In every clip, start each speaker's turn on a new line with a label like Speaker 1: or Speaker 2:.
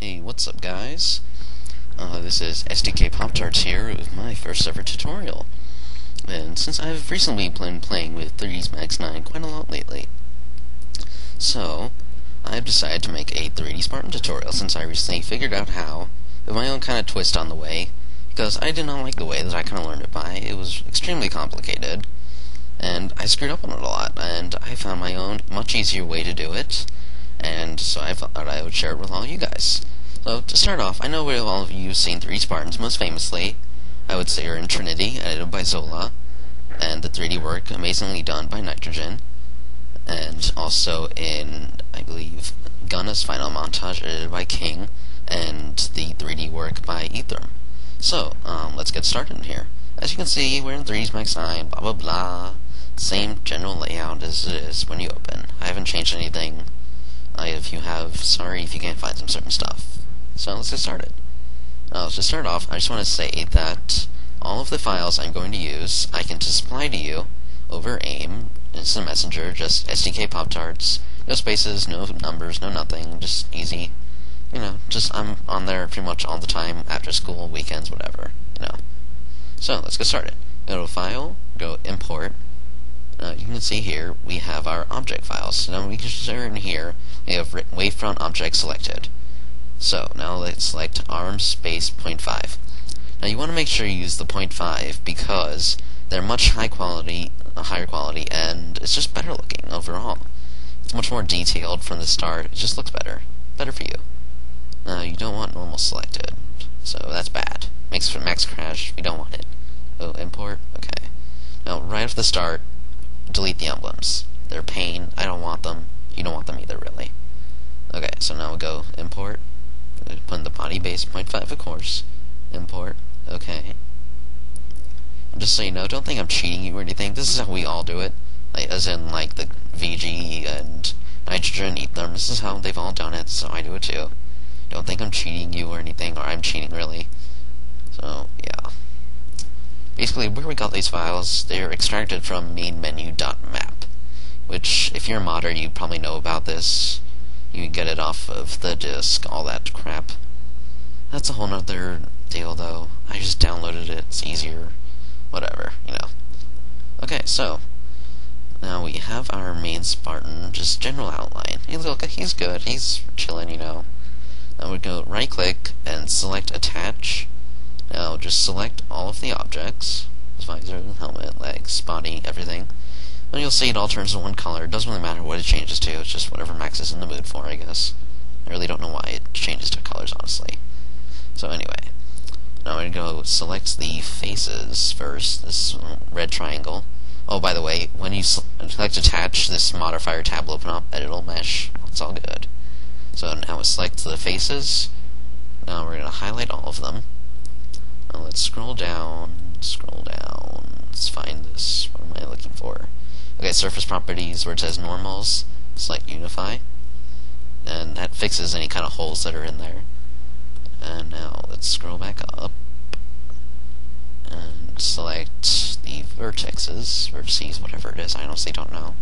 Speaker 1: Hey, what's up guys? Uh, this is STK Pop Tarts here with my first ever tutorial. And since I've recently been playing with 3ds Max 9 quite a lot lately, so I've decided to make a 3D Spartan tutorial since I recently figured out how, with my own kind of twist on the way, because I did not like the way that I kind of learned it by. It was extremely complicated, and I screwed up on it a lot, and I found my own much easier way to do it and so I thought I would share it with all you guys. So, to start off, I know we all of you have seen 3D Spartans most famously. I would say are in Trinity, edited by Zola, and the 3D work amazingly done by Nitrogen, and also in, I believe, Gunna's final montage, edited by King, and the 3D work by Etherm. So, um, let's get started here. As you can see, we're in 3ds Max 9, blah blah blah. Same general layout as it is when you open. I haven't changed anything if you have. Sorry if you can't find some certain stuff. So let's get started. Uh, to start off, I just want to say that all of the files I'm going to use, I can supply to you over AIM. A messenger, just STK Pop Tarts, no spaces, no numbers, no nothing, just easy. You know, just I'm on there pretty much all the time, after school, weekends, whatever. You know. So let's get started. Go to File, go Import, uh, you can see here we have our object files. Now we can turn here, we have wavefront object selected. So now let's select arm space 0.5. Now you want to make sure you use the 0.5 because they're much high quality, uh, higher quality, and it's just better looking overall. It's much more detailed from the start. It just looks better. Better for you. Now you don't want normal selected, so that's bad. Makes for max crash. We don't want it. Oh, import. Okay. Now right off the start, delete the emblems. They're pain. I don't want them. You don't want them either, really. Okay, so now we go import. Put in the body base 0.5, of course. Import. Okay. And just so you know, don't think I'm cheating you or anything. This is how we all do it. Like, as in, like, the VG and nitrogen etherm. This is how they've all done it, so I do it too. Don't think I'm cheating you or anything, or I'm cheating, really. So, yeah. Basically, where we got these files, they're extracted from mainmenu.map, which, if you're a modder, you probably know about this. You can get it off of the disk, all that crap. That's a whole nother deal, though. I just downloaded it, it's easier. Whatever, you know. Okay, so, now we have our main Spartan, just general outline. Look, he's good, he's chilling, you know. Now we go right-click and select Attach, now just select all of the objects, visor, helmet, legs, body, everything. And you'll see it all turns to one color. It doesn't really matter what it changes to, it's just whatever Max is in the mood for, I guess. I really don't know why it changes to colors, honestly. So anyway, now I'm going to go select the faces first, this red triangle. Oh, by the way, when you select attach, this modifier tab will open up, and it'll mesh, it's all good. So now we select the faces. Now we're going to highlight all of them. Let's scroll down, scroll down. Let's find this. What am I looking for? Okay, surface properties where it says normals. Select unify. And that fixes any kind of holes that are in there. And now let's scroll back up and select the vertexes, vertices, whatever it is. I honestly don't know.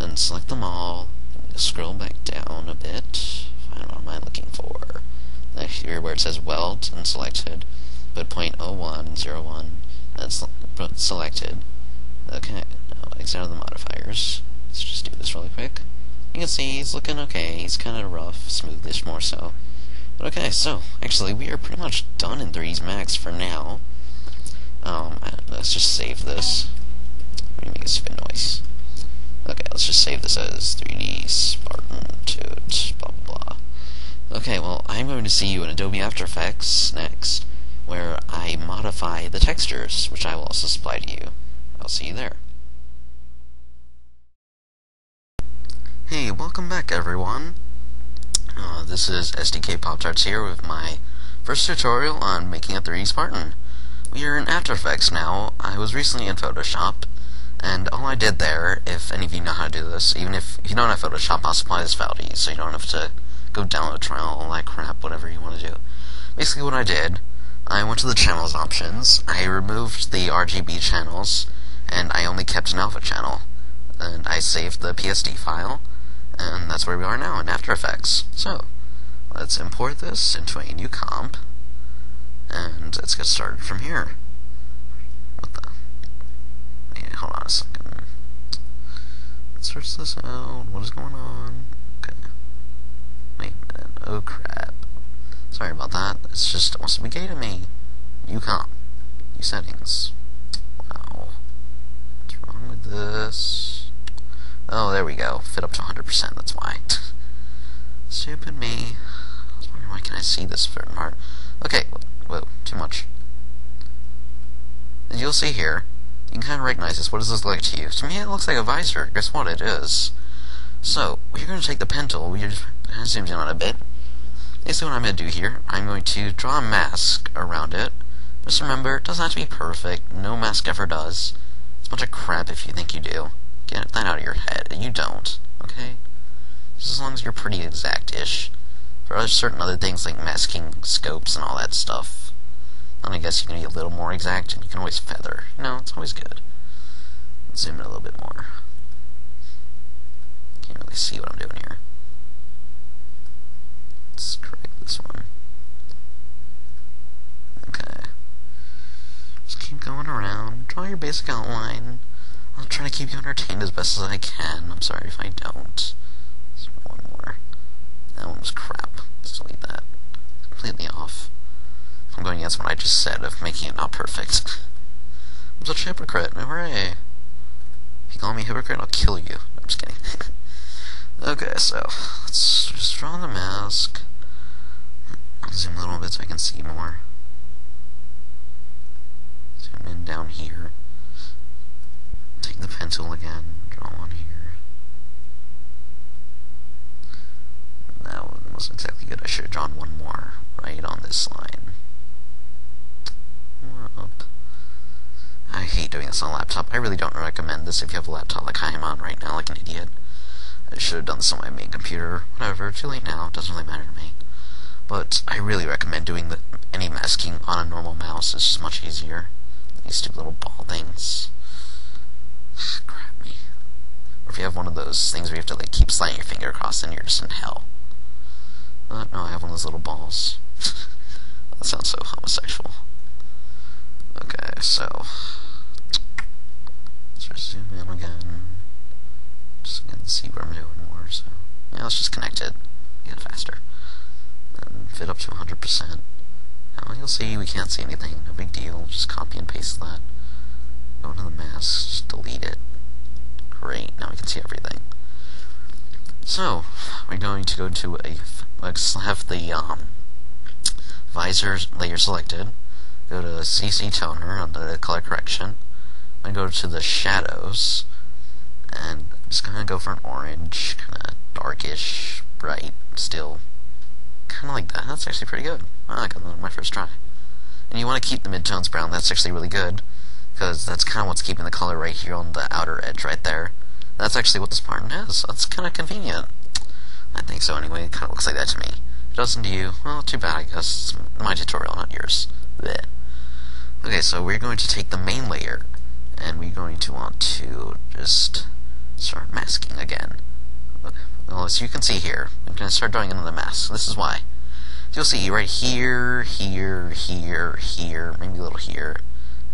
Speaker 1: And select them all. Scroll back down a bit. Find what am I looking for? Here where it says weld and selected put 0.0101 that's selected. Okay, now of the modifiers. Let's just do this really quick. You can see he's looking okay. He's kind of rough, smoothish more so. But okay, so actually we are pretty much done in 3ds Max for now. Um, let's just save this. Let me make a spin noise. Okay, let's just save this as 3D Spartan Toot, blah blah blah. Okay, well, I'm going to see you in Adobe After Effects next where I modify the textures, which I will also supply to you. I'll see you there. Hey, welcome back everyone. Uh, this is STK Pop Tarts here with my first tutorial on making a 3D Spartan. We are in After Effects now. I was recently in Photoshop, and all I did there, if any of you know how to do this, even if you don't have Photoshop, I'll supply this file to you, so you don't have to go download a trial, all that crap, whatever you want to do. Basically what I did I went to the channels options, I removed the RGB channels, and I only kept an alpha channel. And I saved the PSD file, and that's where we are now in After Effects. So, let's import this into a new comp, and let's get started from here. What the? Wait, hold on a second. Let's search this out. What is going on? Okay. Wait a minute. Oh crap. Sorry about that. It's just it wants to be gay to me. Comp. New settings. Wow. What's wrong with this? Oh, there we go. Fit up to 100%, that's why. Stupid me. Why can I see this certain part. Okay, whoa, too much. As you'll see here, you can kind of recognize this. What does this look like to you? To me, it looks like a visor. Guess what? It is. So, you're going to take the pen tool. We just zoomed in on a bit. Basically, what I'm going to do here, I'm going to draw a mask around it. Just remember, it doesn't have to be perfect. No mask ever does. It's a bunch of crap if you think you do. Get that out of your head. You don't. Okay? Just as long as you're pretty exact-ish. For other certain other things like masking scopes and all that stuff, then I guess you can be a little more exact and you can always feather. You know, it's always good. Let's zoom in a little bit more. Can't really see what I'm doing here. Let's correct this one. Okay. Just keep going around. Draw your basic outline. I'll try to keep you entertained as best as I can. I'm sorry if I don't. One more. That one was crap. Let's delete that. Completely off. I'm going against what I just said of making it not perfect. I'm such a hypocrite. Hooray. If you call me a hypocrite, I'll kill you. I'm just kidding. okay, so let's just draw the mask. I'll zoom a little bit so I can see more. Zoom in down here. The pencil again, draw here. That one wasn't exactly good. I should have drawn one more right on this line. More up. I hate doing this on a laptop. I really don't recommend this if you have a laptop like I am on right now, like an idiot. I should have done this on my main computer. Whatever, too late now. Doesn't really matter to me. But I really recommend doing the, any masking on a normal mouse. It's just much easier. These stupid little ball things. Crap. Or if you have one of those things where you have to like keep sliding your finger across, then you're just in hell. But no, I have one of those little balls. that sounds so homosexual. Okay, so let's just zoom in again. Just again see what I'm doing more. So yeah, let's just connect it. Get faster. And fit up to 100%. Now you'll see we can't see anything. No big deal. Just copy and paste that. Go into the mask. Just delete it. Great. Now we can see everything. So we're going to go to a. Let's have the um, visor layer selected. Go to CC toner under the color correction. I'm going to go to the shadows, and I'm just gonna go for an orange, kind of darkish, bright, still kind of like that. That's actually pretty good. I got my first try. And you want to keep the midtones brown. That's actually really good because that's kind of what's keeping the color right here on the outer edge right there. That's actually what this pattern is. That's kind of convenient. I think so anyway. It kind of looks like that to me. It doesn't to you, well, too bad, I guess. It's my tutorial, not yours. Blech. Okay, so we're going to take the main layer, and we're going to want to just start masking again. Well, as you can see here, I'm going to start drawing another mask. This is why. You'll see right here, here, here, here, maybe a little here.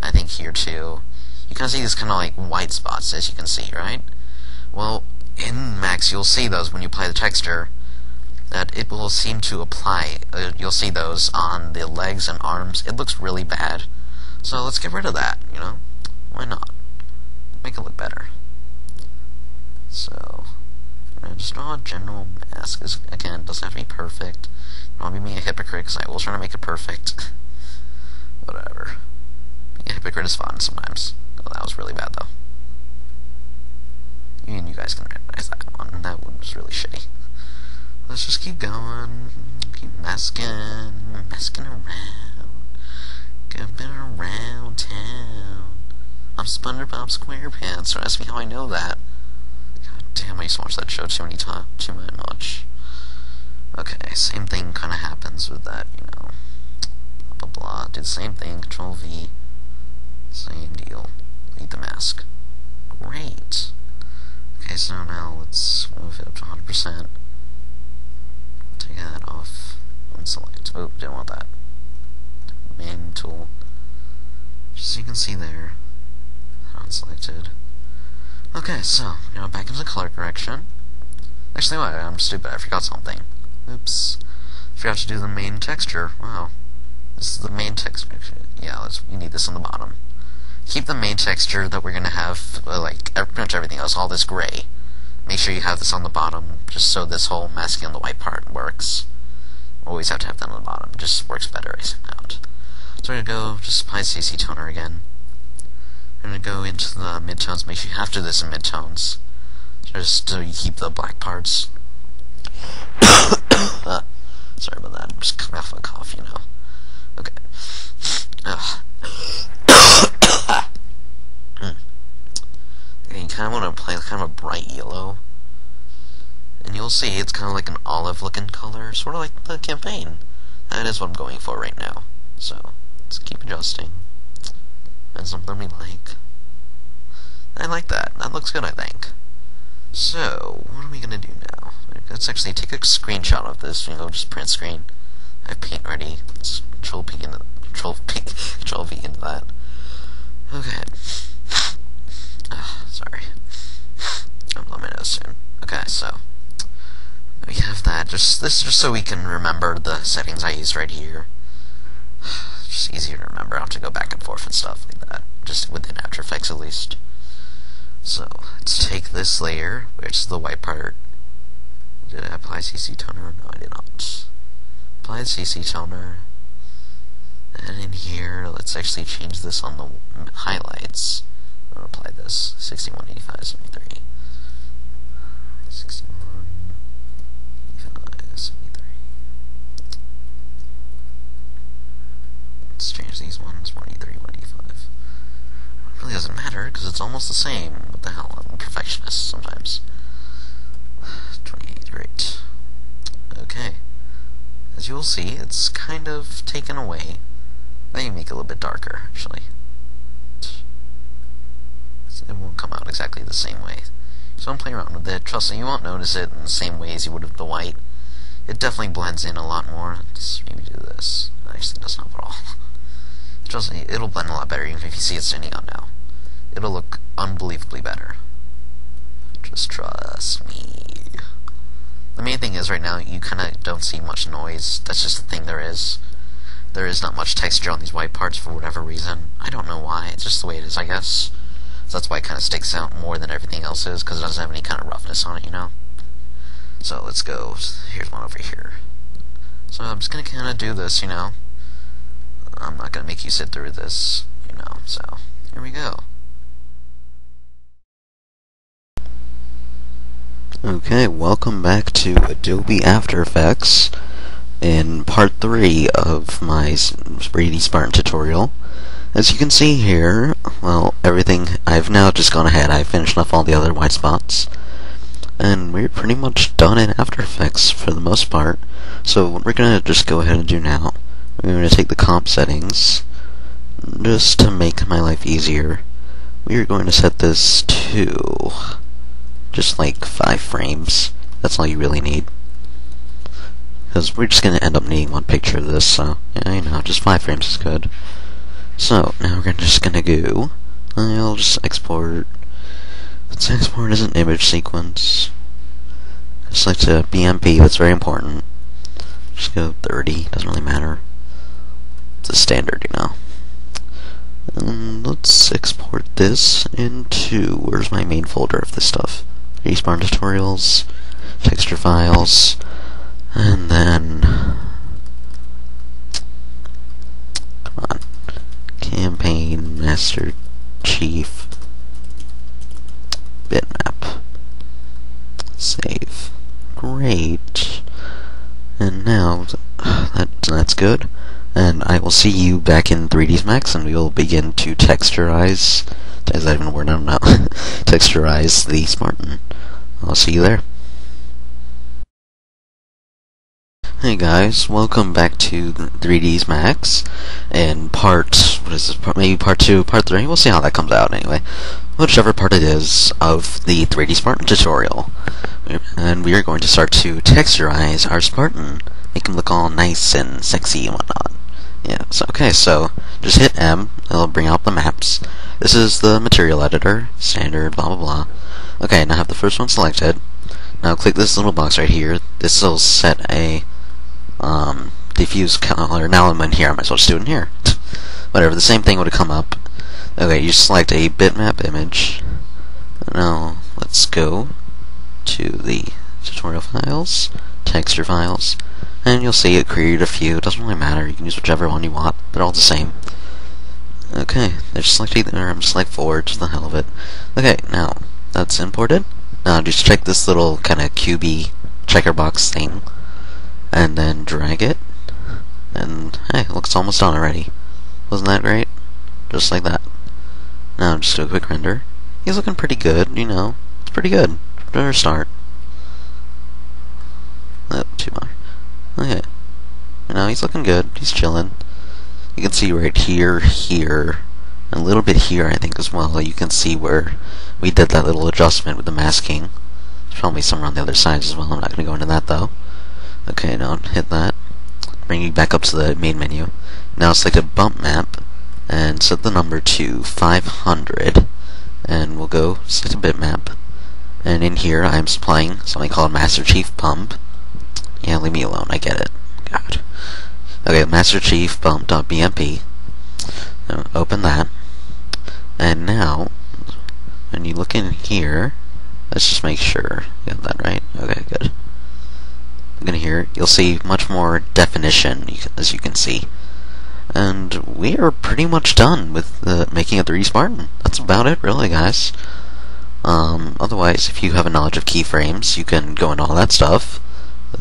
Speaker 1: I think here too. You of see these kind of like white spots, as you can see, right? Well, in Max, you'll see those when you apply the texture. That it will seem to apply. Uh, you'll see those on the legs and arms. It looks really bad. So let's get rid of that, you know? Why not? Make it look better. So, I'm just draw a general mask. This, again, doesn't have to be perfect. Don't be me a hypocrite, because I will try to make it perfect. Whatever. A hypocrite is fun sometimes. Oh, that was really bad, though. And you guys can recognize that one. That one was really shitty. Let's just keep going. Keep masking. Masking around. Going around town. I'm SpongeBob SquarePants. Don't ask me how I know that. God damn, I used to watch that show too many times. Too much. Okay, same thing kind of happens with that, you know. Blah, blah, blah. Do the same thing. Control V. Same deal. Delete the mask. Great. Okay, so now let's move it up to 100%. Take that off. select. Oh, didn't want that. Main tool. Just so you can see there. Unselected. Okay, so, now back into the color correction. Actually, wait, I'm stupid. I forgot something. Oops. Forgot to do the main texture. Wow. This is the main texture. Yeah, let's, we need this on the bottom. Keep the main texture that we're going to have, uh, like, pretty much everything else, all this gray. Make sure you have this on the bottom, just so this whole masking on the white part works. Always have to have that on the bottom. Just works better, I found. So we're going to go, just apply CC toner again. We're going to go into the midtones, make sure you have to do this in midtones. Just so you keep the black parts. uh, sorry about that, I'm just coming off a cough, you know. Okay. you kind of want to play kind of a bright yellow. And see it's kind of like an olive looking color, sort of like the campaign. That is what I'm going for right now. So, let's keep adjusting. And something we like. I like that. That looks good, I think. So, what are we going to do now? Let's actually take a screenshot of this. You know, just print screen. I have paint ready. Let's control P into control P control V into that. Okay. Sorry. I'm blowing my nose soon. Okay, so have that. Just this, just so we can remember the settings I used right here. Just easier to remember. I don't have to go back and forth and stuff like that. Just within After Effects, at least. So let's take this layer, which is the white part. Did I apply CC toner? No, I did not. Apply CC toner. And in here, let's actually change this on the highlights. I'm to apply this. 6185, 73. 61, 85, 73. Let's change these ones, 183, 185. It really doesn't matter, because it's almost the same. What the hell, I'm a perfectionist sometimes. 28, great. Okay. As you will see, it's kind of taken away. Me make it a little bit darker, actually. It won't come out exactly the same way. So I'm playing around with it. Trust me, you won't notice it in the same way as you would with the white. It definitely blends in a lot more. Let's maybe do this. Actually, doesn't help at all. Trust me, it'll blend a lot better even if you see it standing out now. It'll look unbelievably better. Just trust me. The main thing is right now you kind of don't see much noise. That's just the thing there is. There is not much texture on these white parts for whatever reason. I don't know why. It's just the way it is, I guess. So that's why it kind of sticks out more than everything else is, because it doesn't have any kind of roughness on it, you know? So let's go. Here's one over here. So I'm just going to kind of do this, you know? I'm not going to make you sit through this, you know? So, here we go.
Speaker 2: Okay, welcome back to Adobe After Effects in part 3 of my 3D Spartan tutorial. As you can see here, well, everything, I've now just gone ahead, I've finished off all the other white spots, and we're pretty much done in After Effects for the most part. So what we're going to just go ahead and do now, we're going to take the comp settings, just to make my life easier, we're going to set this to just like 5 frames. That's all you really need. Because we're just going to end up needing one picture of this, so, yeah, you know, just 5 frames is good. So, now we're just going to go, I'll just export, let's export as an image sequence. Select a BMP, that's very important. Just go 30, doesn't really matter. It's a standard, you know. And let's export this into, where's my main folder of this stuff? Respawn tutorials, texture files, and then come on, campaign master chief bitmap. Save. Great. And now that that's good. And I will see you back in 3ds Max, and we will begin to texturize. Is that even a word? I don't know. texturize the Spartan. I'll see you there. Hey guys, welcome back to 3ds Max, and part, what is this, part, maybe part 2, part 3, we'll see how that comes out anyway. Whichever part it is of the 3D Spartan tutorial. And we are going to start to texturize our Spartan
Speaker 1: make him look all nice and sexy and whatnot. Yeah, so, okay, so just hit M, it'll bring out the maps. This is the material editor, standard, blah blah blah. Okay, now I have the first one selected. Now click this little box right here. This will set a um, diffuse color. Now I'm in here, I might as well just do it in here. Whatever, the same thing would have come up. Okay, you select a bitmap image. Now, let's go to the tutorial files, texture files, and you'll see it created a few. It doesn't really matter. You can use whichever one you want. They're all the same. Okay, I just select either, I'm select forward, just the hell of it. Okay, now, that's imported. Now just check this little kind of QB checker box thing, and then drag it, and hey, it looks almost done already. Wasn't that great? Just like that. Now just do a quick render. He's looking pretty good, you know. It's pretty good. Better start. Oh, too much. Okay. You know, he's looking good. He's chilling. You can see right here, here, a little bit here, I think, as well. You can see where we did that little adjustment with the masking. There's probably somewhere on the other side as well. I'm not going to go into that, though. Okay, now hit that. Bring you back up to the main menu. Now select a bump map and set the number to 500 and we'll go set a bitmap and in here I'm supplying something called Master Chief Pump yeah leave me alone. I get it. God. Okay Master Chief Pump.bmp open that. And now when you look in here let's just make sure you got that right. Okay good. In here you'll see much more definition as you can see. And we are pretty much done with uh, making a 3D Spartan. That's about it, really, guys. Um, otherwise, if you have a knowledge of keyframes, you can go into all that stuff.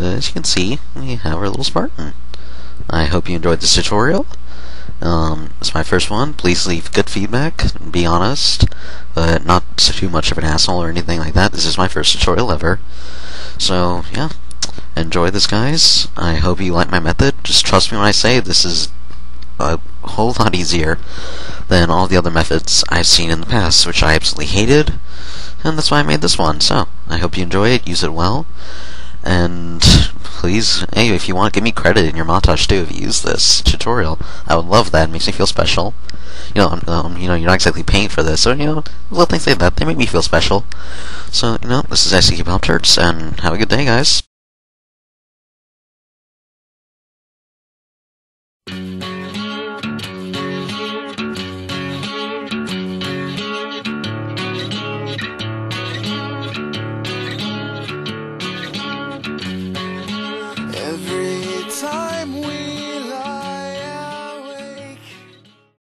Speaker 1: As you can see, we have our little Spartan. I hope you enjoyed this tutorial. Um, it's my first one. Please leave good feedback. Be honest, but not too much of an asshole or anything like that. This is my first tutorial ever. So, yeah. Enjoy this, guys. I hope you like my method. Just trust me when I say this is a whole lot easier than all the other methods I've seen in the past, which I absolutely hated, and that's why I made this one. So, I hope you enjoy it, use it well, and please, hey, if you want, to give me credit in your montage too if you use this tutorial. I would love that. It makes me feel special. You know, um, you know, you're not exactly paying for this, so you know, little things like that they make me feel special. So, you know, this is STK Pop Tarts, and have a good day, guys.